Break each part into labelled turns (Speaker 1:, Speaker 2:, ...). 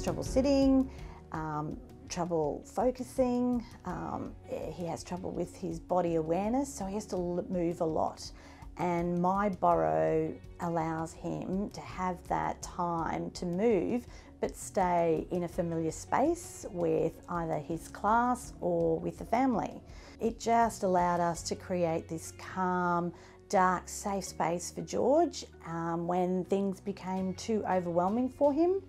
Speaker 1: has trouble sitting, um, trouble focusing, um, he has trouble with his body awareness, so he has to move a lot. And my burrow allows him to have that time to move but stay in a familiar space with either his class or with the family. It just allowed us to create this calm, dark, safe space for George um, when things became too overwhelming for him.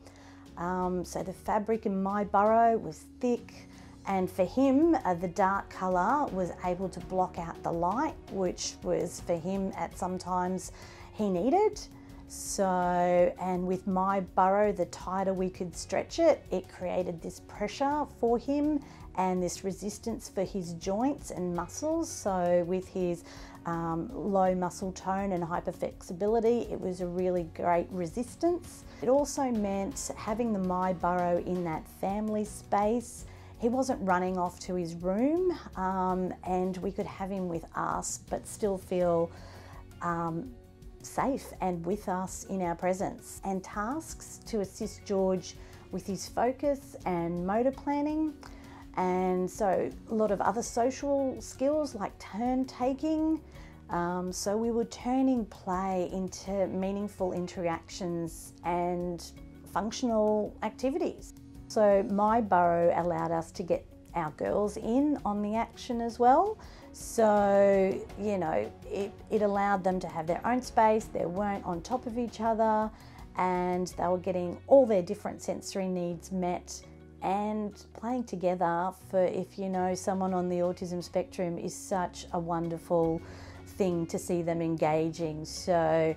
Speaker 1: Um, so the fabric in my burrow was thick, and for him, uh, the dark colour was able to block out the light, which was for him at sometimes he needed. So, and with my burrow, the tighter we could stretch it, it created this pressure for him and this resistance for his joints and muscles. So, with his um, low muscle tone and hyperflexibility, it was a really great resistance. It also meant having the My Burrow in that family space. He wasn't running off to his room, um, and we could have him with us, but still feel um, safe and with us in our presence. And tasks to assist George with his focus and motor planning. And so a lot of other social skills like turn taking. Um, so we were turning play into meaningful interactions and functional activities. So my burrow allowed us to get our girls in on the action as well. So, you know, it, it allowed them to have their own space, they weren't on top of each other, and they were getting all their different sensory needs met and playing together for if you know someone on the autism spectrum is such a wonderful thing to see them engaging. So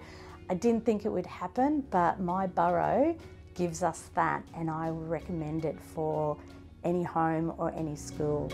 Speaker 1: I didn't think it would happen, but my burrow gives us that, and I recommend it for any home or any school.